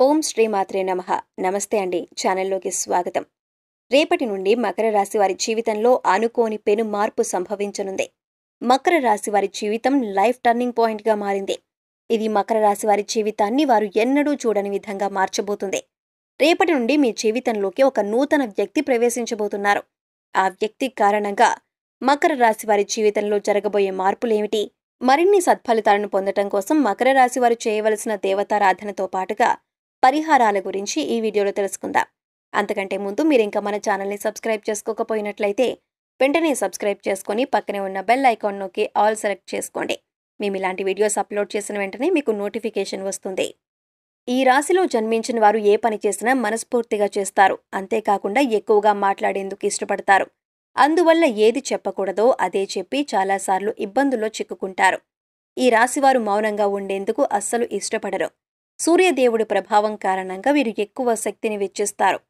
ఓం శ్రీ మాత్రే నమ. నమస్తే అండి. ఛానల్లోకి స్వాగతం. రేపటి నుండి మకర రాశి వారి జీవితంలో అనుకోని పెను మార్పు సంభవించనుంది. మకర రాశి వారి జీవితం లైఫ్ టర్నింగ్ పాయింట్గా మారింది. ఇది మకర రాశి వారి జీవితాన్ని వారు ఎన్నడూ చూడని విధంగా మార్చబోతుంది. రేపటి నుండి మీ జీవితంలోకి ఒక నూతన వ్యక్తి ప్రవేశించబోతున్నారు. ఆ వ్యక్తి కారణంగా మకర రాశి వారి జీవితంలో జరగబోయే మార్పులేమిటి? మరిన్ని సత్ఫలితాలను పొందటం కోసం మకర రాశి వారు చేయవలసిన దేవతారాధనతో పాటుగా పరిహారాల గురించి ఈ వీడియోలో తెలుసుకుందాం. అంతకంటే ముందు మీరు ఇంకా మన ఛానల్ని సబ్స్క్రైబ్ చేసుకోకపోయినట్లయితే వెంటనే సబ్స్క్రైబ్ చేసుకొని పక్కనే ఉన్న బెల్ ఐకాన్ నొక్కి ఆల్ సెలెక్ట్ చేసుకోండి. మేము ఇలాంటి వీడియోస్ అప్లోడ్ చేసిన వెంటనే మీకు నోటిఫికేషన్ వస్తుంది. ఈ రాశిలో జన్మించిన వారు ఏ పని చేసినా మనస్ఫూర్తిగా చేస్తారు. అంతేకాకుండా ఎక్కువగా మాట్లాడేందుకు ఇష్టపడతారు. అందువల్ల ఏది చెప్పకూడదో అదే చెప్పి చాలాసార్లు ఇబ్బందుల్లో చిక్కుకుంటారు. ఈ రాశివారు మౌనంగా ఉండేందుకు అస్సలు ఇష్టపడరు. సూర్యదేవుడి ప్రభావం కారణంగా వీరు ఎక్కువ శక్తిని వెచ్చిస్తారు.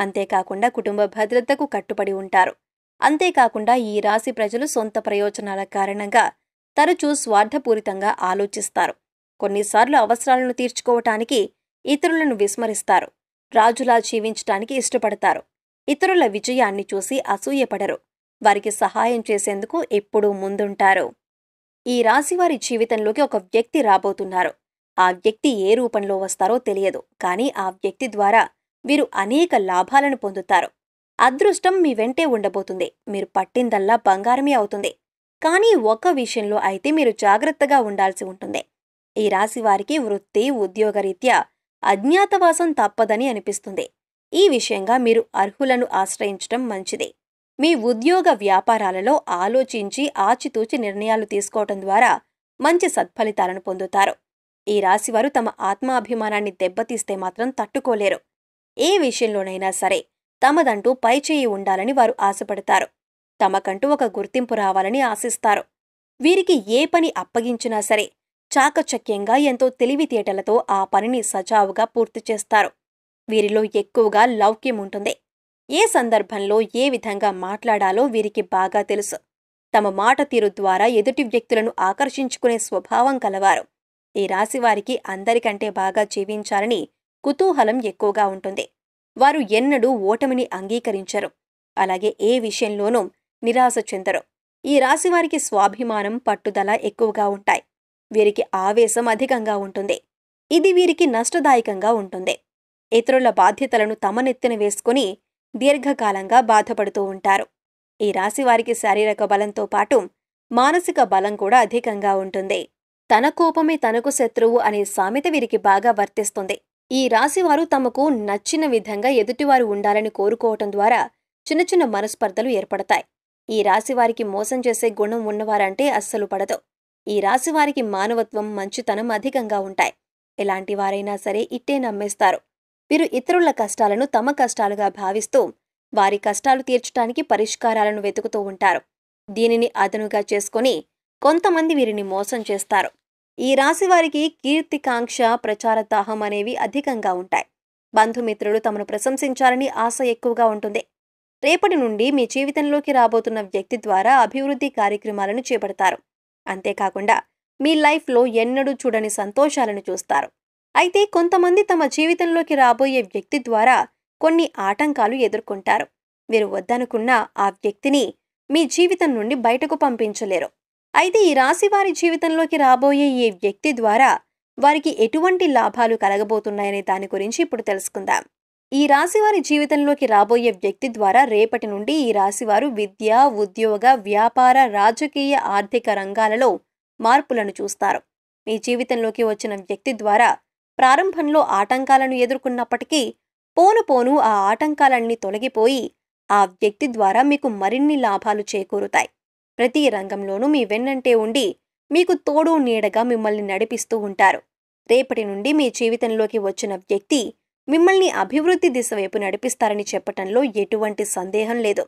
అంతేకాకుండా కుటుంబ భద్రతకు కట్టుబడి ఉంటారు. అంతేకాకుండా ఈ రాశి ప్రజలు సొంత ప్రయోజనాల కారణంగా తరచూ స్వార్థపూరితంగా ఆలోచిస్తారు. కొన్నిసార్లు అవసరాలను తీర్చుకోవటానికి ఇతరులను విస్మరిస్తారు. రాజులా జీవించటానికి ఇష్టపడతారు. ఇతరుల విజయాన్ని చూసి అసూయపడరు. వారికి సహాయం చేసేందుకు ఎప్పుడూ ముందుంటారు. ఈ రాశివారి జీవితంలోకి ఒక వ్యక్తి రాబోతున్నారు. ఆ వ్యక్తి ఏ రూపంలో వస్తారో తెలియదు. కానీ ఆ వ్యక్తి ద్వారా వీరు అనేక లాభాలను పొందుతారు. అదృష్టం మీ వెంటే ఉండబోతుంది. మీరు పట్టిందల్లా బంగారమే అవుతుంది. కానీ ఒక విషయంలో అయితే మీరు జాగ్రత్తగా ఉండాల్సి ఉంటుంది. ఈ రాశి వారికి వృత్తి ఉద్యోగరీత్యా అజ్ఞాతవాసం తప్పదని అనిపిస్తుంది. ఈ విషయంగా మీరు అర్హులను ఆశ్రయించడం మంచిది. మీ ఉద్యోగ వ్యాపారాలలో ఆలోచించి ఆచితూచి నిర్ణయాలు తీసుకోవటం ద్వారా మంచి సత్ఫలితాలను పొందుతారు. ఈ రాశివారు తమ ఆత్మాభిమానాన్ని దెబ్బతీస్తే మాత్రం తట్టుకోలేరు. ఏ విషయంలోనైనా సరే తమదంటూ పైచేయి ఉండాలని వారు ఆశపడతారు. తమకంటూ ఒక గుర్తింపు రావాలని ఆశిస్తారు. వీరికి ఏ పని అప్పగించినా సరే చాకచక్యంగా ఎంతో తెలివితేటలతో ఆ పనిని సజావుగా పూర్తి చేస్తారు. వీరిలో ఎక్కువగా లౌక్యం ఉంటుంది. ఏ సందర్భంలో ఏ విధంగా మాట్లాడాలో వీరికి బాగా తెలుసు. తమ మాట తీరు ద్వారా ఎదుటి వ్యక్తులను ఆకర్షించుకునే స్వభావం కలవారు. ఈ రాశివారికి అందరికంటే బాగా జీవించాలని కుతూహలం ఎక్కువగా ఉంటుంది. వారు ఎన్నడూ ఓటమిని అంగీకరించరు. అలాగే ఏ విషయంలోనూ నిరాశ చెందరు. ఈ రాశివారికి స్వాభిమానం పట్టుదల ఎక్కువగా ఉంటాయి. వీరికి ఆవేశం అధికంగా ఉంటుంది. ఇది వీరికి నష్టదాయకంగా ఉంటుంది. ఇతరుల బాధ్యతలను తమనెత్తిన వేసుకుని దీర్ఘకాలంగా బాధపడుతూ ఉంటారు. ఈ రాశి వారికి శారీరక బలంతో పాటు మానసిక బలం కూడా అధికంగా ఉంటుంది. తన కోపమే తనకు శత్రువు అనే సామెత వీరికి బాగా వర్తిస్తుంది. ఈ రాశివారు తమకు నచ్చిన విధంగా ఎదుటివారు ఉండాలని కోరుకోవటం ద్వారా చిన్న చిన్న మనస్పర్ధలు ఏర్పడతాయి. ఈ రాశివారికి మోసం చేసే గుణం ఉన్నవారంటే అస్సలు పడదు. ఈ రాశివారికి మానవత్వం మంచితనం అధికంగా ఉంటాయి. ఎలాంటి వారైనా సరే ఇట్టే నమ్మేస్తారు. వీరు ఇతరుల కష్టాలను తమ కష్టాలుగా భావిస్తూ వారి కష్టాలు తీర్చడానికి పరిష్కారాలను వెతుకుతూ ఉంటారు. దీనిని అదనుగా చేసుకుని కొంతమంది వీరిని మోసం చేస్తారు. ఈ రాశి వారికి కీర్తికాంక్ష ప్రచార దాహం అనేవి అధికంగా ఉంటాయి. బంధుమిత్రులు తమను ప్రశంసించాలని ఆశ ఎక్కువగా ఉంటుంది. రేపటి నుండి మీ జీవితంలోకి రాబోతున్న వ్యక్తి ద్వారా అభివృద్ధి కార్యక్రమాలను చేపడతారు. అంతేకాకుండా మీ లైఫ్లో ఎన్నడూ చూడని సంతోషాలను చూస్తారు. అయితే కొంతమంది తమ జీవితంలోకి రాబోయే వ్యక్తి ద్వారా కొన్ని ఆటంకాలు ఎదుర్కొంటారు. మీరు వద్దనుకున్న ఆ వ్యక్తిని మీ జీవితం నుండి బయటకు పంపించలేరు. అయితే ఈ రాశి వారి జీవితంలోకి రాబోయే ఈ వ్యక్తి ద్వారా వారికి ఎటువంటి లాభాలు కలగబోతున్నాయనే దాని గురించి ఇప్పుడు తెలుసుకుందాం. ఈ రాశి వారి జీవితంలోకి రాబోయే వ్యక్తి ద్వారా రేపటి నుండి ఈ రాశివారు విద్య ఉద్యోగ వ్యాపార రాజకీయ ఆర్థిక రంగాలలో మార్పులను చూస్తారు. మీ జీవితంలోకి వచ్చిన వ్యక్తి ద్వారా ప్రారంభంలో ఆటంకాలను ఎదుర్కొన్నప్పటికీ పోను పోను ఆ ఆటంకాలన్నీ తొలగిపోయి ఆ వ్యక్తి ద్వారా మీకు మరిన్ని లాభాలు చేకూరుతాయి. ప్రతి రంగంలోనూ మీ వెన్నంటే ఉండి మీకు తోడు నీడగా మిమ్మల్ని నడిపిస్తూ ఉంటారు. రేపటి నుండి మీ జీవితంలోకి వచ్చిన వ్యక్తి మిమ్మల్ని అభివృద్ధి దిశ వైపు నడిపిస్తారని చెప్పటంలో ఎటువంటి సందేహం లేదు.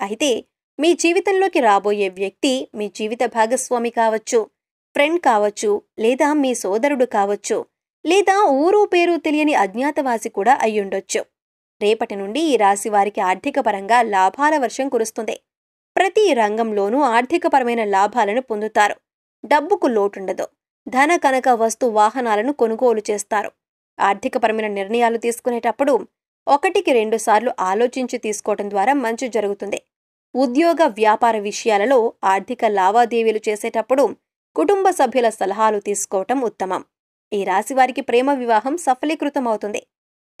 అయితే మీ జీవితంలోకి రాబోయే వ్యక్తి మీ జీవిత భాగస్వామి కావచ్చు ఫ్రెండ్ కావచ్చు లేదా మీ సోదరుడు కావచ్చు లేదా ఊరు పేరు తెలియని అజ్ఞాతవాసి కూడా అయ్యుండొచ్చు. రేపటి నుండి ఈ రాశి వారికి ఆర్థిక పరంగా లాభాల వర్షం కురుస్తుంది. ప్రతి రంగంలోనూ ఆర్థికపరమైన లాభాలను పొందుతారు. డబ్బుకు లోటుండదు. ధన కనక వస్తు వాహనాలను కొనుగోలు చేస్తారు. ఆర్థికపరమైన నిర్ణయాలు తీసుకునేటప్పుడు ఒకటికి రెండు సార్లు ఆలోచించి తీసుకోవటం ద్వారా మంచి జరుగుతుంది. ఉద్యోగ వ్యాపార విషయాలలో ఆర్థిక లావాదేవీలు చేసేటప్పుడు కుటుంబ సభ్యుల సలహాలు తీసుకోవటం ఉత్తమం. ఈ రాశి వారికి ప్రేమ వివాహం సఫలీకృతమవుతుంది.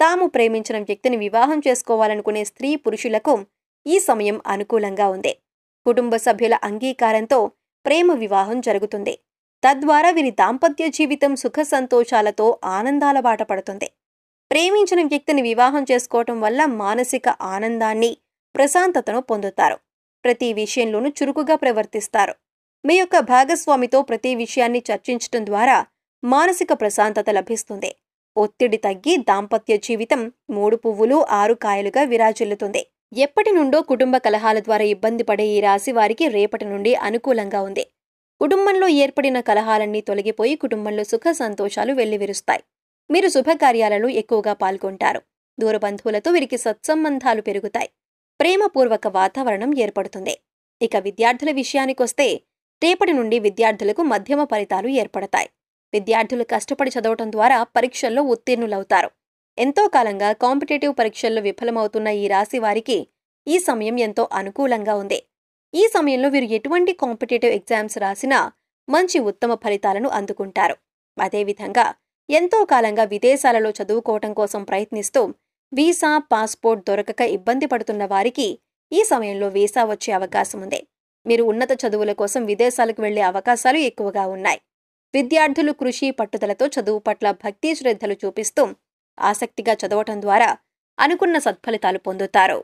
తాము ప్రేమించిన వ్యక్తిని వివాహం చేసుకోవాలనుకునే స్త్రీ పురుషులకు ఈ సమయం అనుకూలంగా ఉంది. కుటుంబ సభ్యుల అంగీకారంతో ప్రేమ వివాహం జరుగుతుంది. తద్వారా వీరి దాంపత్య జీవితం సుఖ సంతోషాలతో ఆనందాల బాట పడుతుంది. ప్రేమించిన వ్యక్తిని వివాహం చేసుకోవటం వల్ల మానసిక ఆనందాన్ని ప్రశాంతతను పొందుతారు. ప్రతి విషయంలోనూ చురుకుగా ప్రవర్తిస్తారు. మీ యొక్క భాగస్వామితో ప్రతి విషయాన్ని చర్చించటం ద్వారా మానసిక ప్రశాంతత లభిస్తుంది. ఒత్తిడి తగ్గి దాంపత్య జీవితం మూడు పువ్వులు ఆరు కాయలుగా విరాజిల్లుతుంది. ఎప్పటి నుండో కుటుంబ కలహాల ద్వారా ఇబ్బంది పడే ఈ రాశి వారికి రేపటి నుండి అనుకూలంగా ఉంది. కుటుంబంలో ఏర్పడిన కలహాలన్నీ తొలగిపోయి కుటుంబంలో సుఖ సంతోషాలు వెల్లివిరుస్తాయి. మీరు శుభకార్యాలలో ఎక్కువగా పాల్గొంటారు. దూర బంధువులతో వీరికి సత్సంబంధాలు పెరుగుతాయి. ప్రేమపూర్వక వాతావరణం ఏర్పడుతుంది. ఇక విద్యార్థుల విషయానికొస్తే రేపటి నుండి విద్యార్థులకు మధ్యమ ఫలితాలు ఏర్పడతాయి. విద్యార్థులు కష్టపడి చదవటం ద్వారా పరీక్షల్లో ఉత్తీర్ణులవుతారు. ఎంతో కాలంగా కాంపిటేటివ్ పరీక్షల్లో విఫలమవుతున్న ఈ రాశి వారికి ఈ సమయం ఎంతో అనుకూలంగా ఉంది. ఈ సమయంలో వీరు ఎటువంటి కాంపిటేటివ్ ఎగ్జామ్స్ రాసినా మంచి ఉత్తమ ఫలితాలను అందుకుంటారు. అదేవిధంగా ఎంతో కాలంగా విదేశాలలో చదువుకోవటం కోసం ప్రయత్నిస్తూ వీసా పాస్పోర్ట్ దొరకక ఇబ్బంది పడుతున్న వారికి ఈ సమయంలో వీసా వచ్చే అవకాశం ఉంది. మీరు ఉన్నత చదువుల కోసం విదేశాలకు వెళ్ళే అవకాశాలు ఎక్కువగా ఉన్నాయి. విద్యార్థులు కృషి పట్టుదలతో చదువు పట్ల భక్తి శ్రద్ధలు చూపిస్తూ ఆసక్తిగా చదవటం ద్వారా అనుకున్న సత్ఫలితాలు పొందుతారు.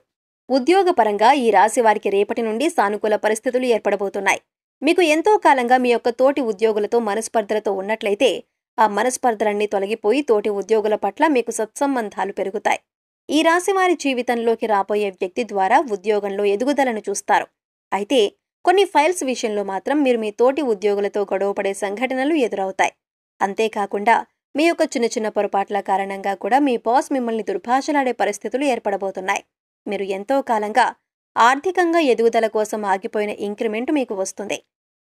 ఉద్యోగపరంగా ఈ రాశి వారికి రేపటి నుండి సానుకూల పరిస్థితులు ఏర్పడబోతున్నాయి. మీకు ఎంతో కాలంగా మీ యొక్క తోటి ఉద్యోగులతో మనస్పర్ధలతో ఉన్నట్లయితే ఆ మనస్పర్ధలన్నీ తొలగిపోయి తోటి ఉద్యోగుల పట్ల మీకు సత్సంబంధాలు పెరుగుతాయి. ఈ రాశి వారి జీవితంలోకి రాబోయే వ్యక్తి ద్వారా ఉద్యోగంలో ఎదుగుదలను చూస్తారు. అయితే కొన్ని ఫైల్స్ విషయంలో మాత్రం మీరు మీ తోటి ఉద్యోగులతో గొడవపడే సంఘటనలు ఎదురవుతాయి. అంతేకాకుండా మీ యొక్క చిన్న చిన్న పొరపాట్ల కారణంగా కూడా మీ బాస్ మిమ్మల్ని దుర్భాషలాడే పరిస్థితులు ఏర్పడబోతున్నాయి. మీరు ఎంతో కాలంగా ఆర్థికంగా ఎదుగుదల కోసం ఆగిపోయిన ఇంక్రిమెంట్ మీకు వస్తుంది.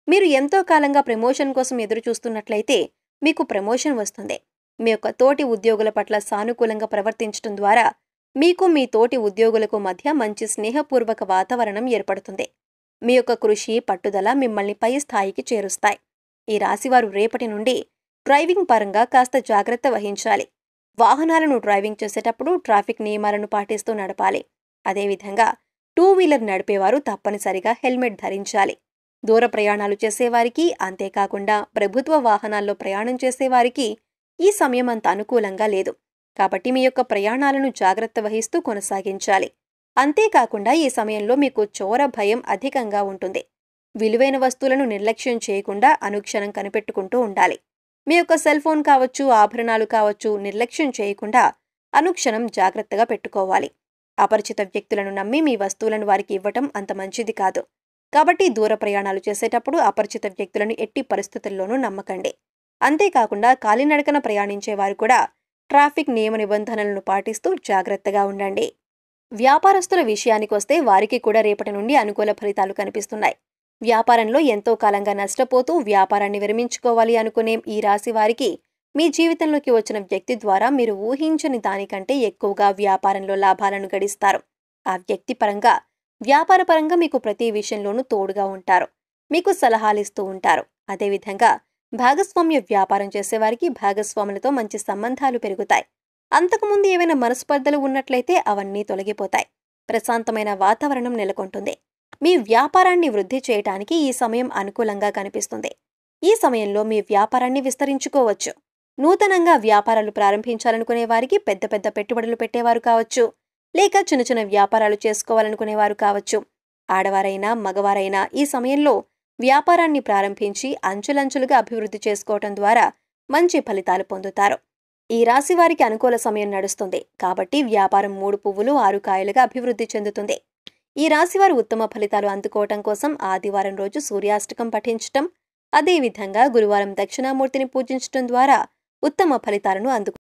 మీరు ఎంతో కాలంగా ప్రమోషన్ కోసం ఎదురు చూస్తున్నట్లయితే మీకు ప్రమోషన్ వస్తుంది. మీ యొక్క తోటి ఉద్యోగుల పట్ల సానుకూలంగా ప్రవర్తించడం ద్వారా మీకు మీ తోటి ఉద్యోగులకు మధ్య మంచి స్నేహపూర్వక వాతావరణం ఏర్పడుతుంది. మీ యొక్క కృషి పట్టుదల మిమ్మల్ని పై స్థాయికి చేరుస్తాయి. ఈ రాశివారు రేపటి నుండి డ్రైవింగ్ పరంగా కాస్త జాగ్రత్త వహించాలి. వాహనాలను డ్రైవింగ్ చేసేటప్పుడు ట్రాఫిక్ నియమాలను పాటిస్తూ నడపాలి. అదేవిధంగా టూ వీలర్ నడిపేవారు తప్పనిసరిగా హెల్మెట్ ధరించాలి. దూర ప్రయాణాలు చేసేవారికి అంతేకాకుండా ప్రభుత్వ వాహనాల్లో ప్రయాణం చేసేవారికి ఈ సమయం అంత అనుకూలంగా లేదు. కాబట్టి మీ యొక్క ప్రయాణాలను జాగ్రత్త వహిస్తూ కొనసాగించాలి. అంతేకాకుండా ఈ సమయంలో మీకు చోర భయం అధికంగా ఉంటుంది. విలువైన వస్తువులను నిర్లక్ష్యం చేయకుండా అనుక్షణం కనిపెట్టుకుంటూ ఉండాలి. మీ యొక్క సెల్ ఫోన్ కావచ్చు ఆభరణాలు కావచ్చు నిర్లక్ష్యం చేయకుండా అనుక్షణం జాగ్రత్తగా పెట్టుకోవాలి. అపరిచిత వ్యక్తులను నమ్మి మీ వస్తువులను వారికి ఇవ్వటం అంత మంచిది కాదు. కాబట్టి దూర ప్రయాణాలు చేసేటప్పుడు అపరిచిత వ్యక్తులను ఎట్టి పరిస్థితుల్లోనూ నమ్మకండి. అంతేకాకుండా కాలినడకన ప్రయాణించే వారు కూడా ట్రాఫిక్ నియమ నిబంధనలను పాటిస్తూ జాగ్రత్తగా ఉండండి. వ్యాపారస్తుల విషయానికి వస్తే వారికి కూడా రేపటి నుండి అనుకూల ఫలితాలు కనిపిస్తున్నాయి. వ్యాపారంలో ఎంతో కాలంగా నష్టపోతూ వ్యాపారాన్ని విరమించుకోవాలి అనుకునే ఈ రాశి వారికి మీ జీవితంలోకి వచ్చిన వ్యక్తి ద్వారా మీరు ఊహించని దానికంటే ఎక్కువగా వ్యాపారంలో లాభాలను గడిస్తారు. ఆ వ్యక్తి పరంగా వ్యాపారపరంగా మీకు ప్రతి విషయంలోనూ తోడుగా ఉంటారు. మీకు సలహాలు ఇస్తూ ఉంటారు. అదేవిధంగా భాగస్వామ్య వ్యాపారం చేసేవారికి భాగస్వాములతో మంచి సంబంధాలు పెరుగుతాయి. అంతకుముందు ఏవైనా మనస్పర్ధలు ఉన్నట్లయితే అవన్నీ తొలగిపోతాయి. ప్రశాంతమైన వాతావరణం నెలకొంటుంది. మీ వ్యాపారాన్ని వృద్ధి చేయటానికి ఈ సమయం అనుకూలంగా కనిపిస్తుంది. ఈ సమయంలో మీ వ్యాపారాన్ని విస్తరించుకోవచ్చు. నూతనంగా వ్యాపారాలు ప్రారంభించాలనుకునే వారికి పెద్ద పెద్ద పెట్టుబడులు పెట్టేవారు కావచ్చు. లేక చిన్న చిన్న వ్యాపారాలు చేసుకోవాలనుకునేవారు కావచ్చు. ఆడవారైనా మగవారైనా ఈ సమయంలో వ్యాపారాన్ని ప్రారంభించి అంచులంచులుగా అభివృద్ధి చేసుకోవటం ద్వారా మంచి ఫలితాలు పొందుతారు. ఈ రాశి వారికి అనుకూల సమయం నడుస్తుంది. కాబట్టి వ్యాపారం మూడు పువ్వులు ఆరు కాయలుగా అభివృద్ధి చెందుతుంది. ఈ రాశివారు ఉత్తమ ఫలితాలు అందుకోవటం కోసం ఆదివారం రోజు సూర్యాష్టకం పఠించటం. అదేవిధంగా గురువారం దక్షిణామూర్తిని పూజించటం ద్వారా ఉత్తమ ఫలితాలను అందుకు